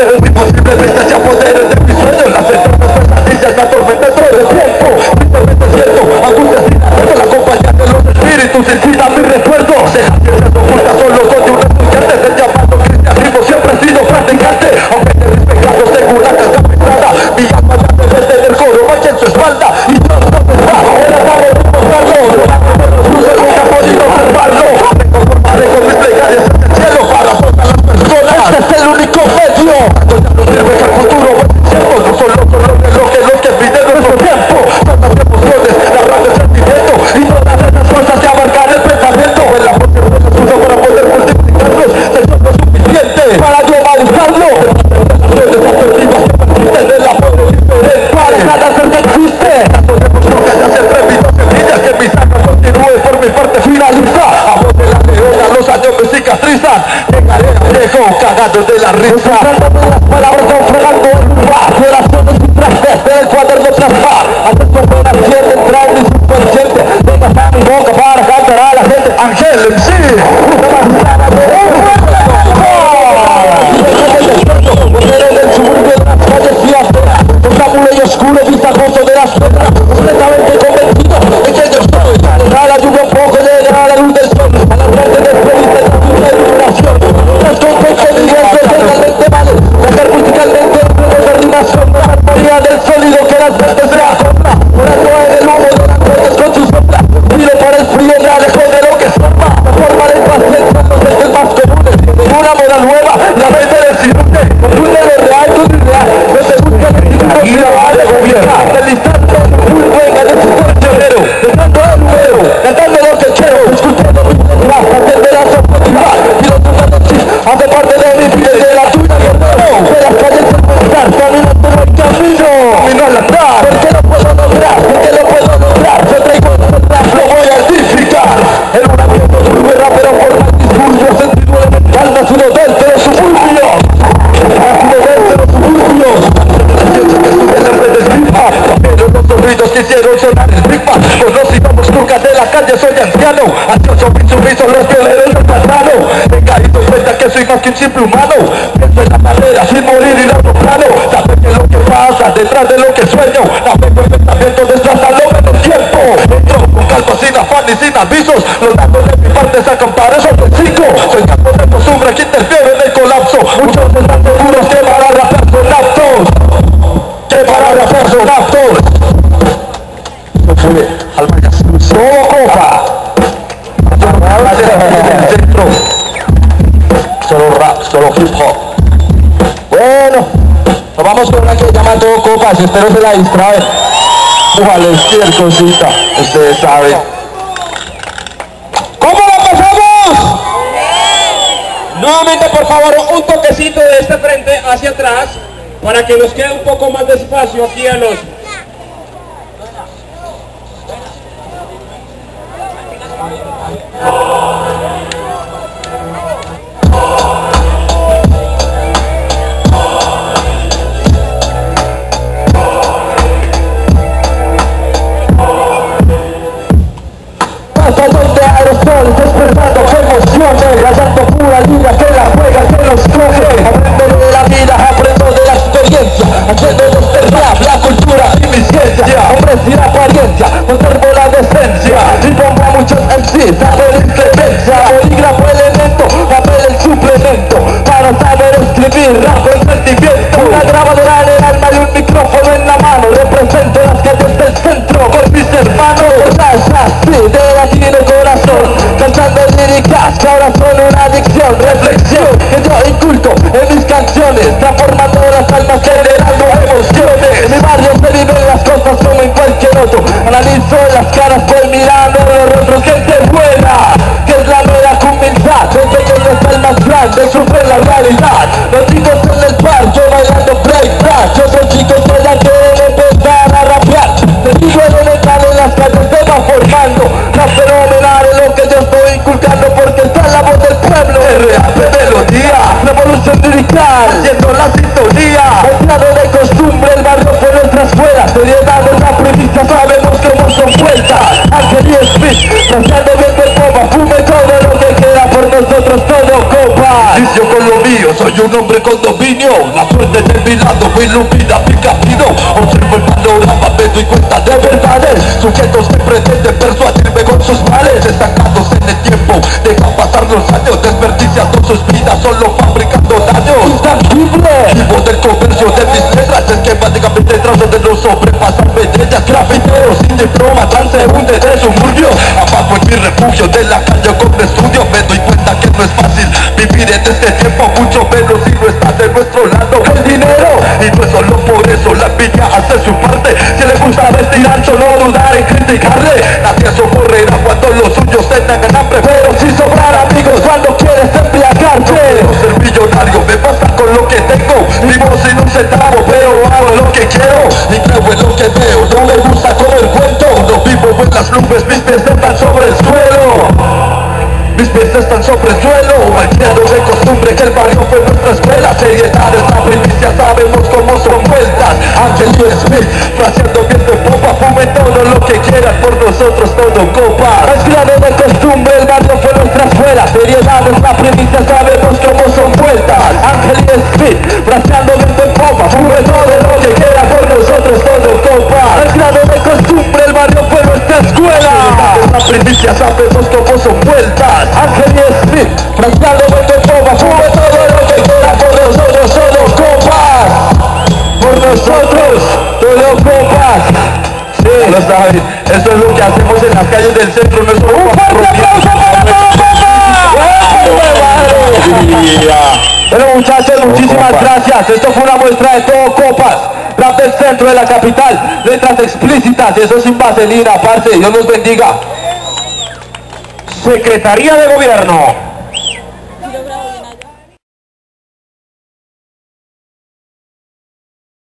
terror não está se apoderando Sacados de la risa. Ansioso, sumiso, los violeros del pasado. Vengadito cuenta que soy más que un simple humano. Pienso en la carrera sin morir y largo plano. Saber que lo que pasa detrás de lo que sueño. Navego el pensamiento detrás al hombre del tiempo. Entro con calma sin afán y sin avisos. Los datos de mi parte sacan para eso de cinco Soy campo de costumbre que interfiere en el colapso. Muchos están seguros Solo rap, solo hip hop. Bueno Nos vamos con una que se llama Todo Copas Espero se la distrae. Cualquier cosita Ustedes saben ¿Cómo la pasamos? Nuevamente, por favor, un toquecito de este frente hacia atrás para que nos quede un poco más de espacio aquí a los... Pasador de aerosol, despertando emociones Rayando pura línea que la juega, que los coge. Aprendo de la vida, aprendo de la experiencia Haciendo este rap la cultura y mi ciencia. Hombre sin apariencia, conservo la decencia caras voy mirando los rostros Gente buena, que es la mera humildad El pequeño es el más grande, sufre la realidad. Los chicos en el parque bailando break dance Otros chicos que ya quieren empezar a rapear. Te digo elemental en las calles se va formando. La fenomenal es lo que yo estoy inculcando Porque está la voz del pueblo. RAP melodía, revolución lirical Haciendo la sintonía. Mezclado de costumbre, el barrio fue nuestra escuela Seriedad es la premisa, sabemos cómo son vueltas Y Smith, trazando bien de copa Fume todo lo que queda por nosotros todo copa Inicio con lo mío, soy un hombre con dominio. La suerte de mi lado me ilumina mi camino. Observo el panorama, me doy cuenta de verdades. Sujetos que pretenden persuadirme con sus males. Estancados en el tiempo, dejan pasar los años. Desperdiciando sus vidas solo fabricando daños. Intangible, vivo del comercio de mis letras Esquemáticamente trazo de no sobrepasar medallas. Grafiteros sin transeúnte de suburbios Abajo en mi refugio de la calle con estudio Me doy cuenta que no es fácil vivir en este tiempo Mucho menos si no está de nuestro lado el dinero. Y no es solo por eso la envidia hace su parte. Si le gusta las nubes, mis pies están sobre el suelo. Mis pies están sobre el suelo Malcriado de costumbre que el barrio fue nuestra escuela. Seriedad es la primicia, sabemos cómo son vueltas. Ángel y Smith, fraseando bien de popa Fume todo lo que quieras, por nosotros todo copa. Malcriado de costumbre, el barrio fue nuestra escuela. Seriedad es la primicia, sabemos cómo son vueltas. Ángel y Smith, fraseando bien de popa Fume lo saben, eso es lo que hacemos en las calles del centro, no es solo ¡Un Bueno muchachos, muchísimas gracias. Esto fue una muestra de todo copas. Rap del centro de la capital. Letras explícitas, eso sin vaselina, parce. Dios los bendiga. Secretaría de Gobierno.